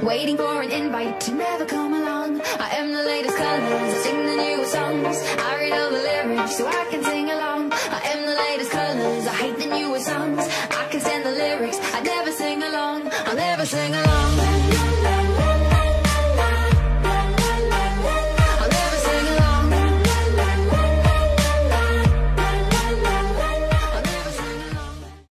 Waiting for an invite to never come along. I am the latest colors, I sing the newest songs. I read all the lyrics so I can sing along. I am the latest colors, I hate the newest songs. I can stand the lyrics, I never sing along. I'll never sing along.